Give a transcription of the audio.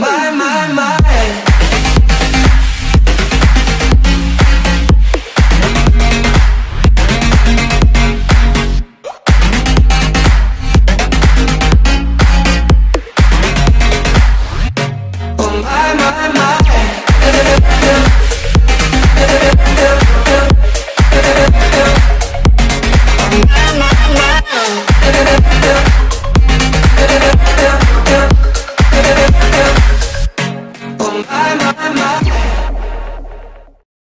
my, my, my. Oh, yeah. my, my, my.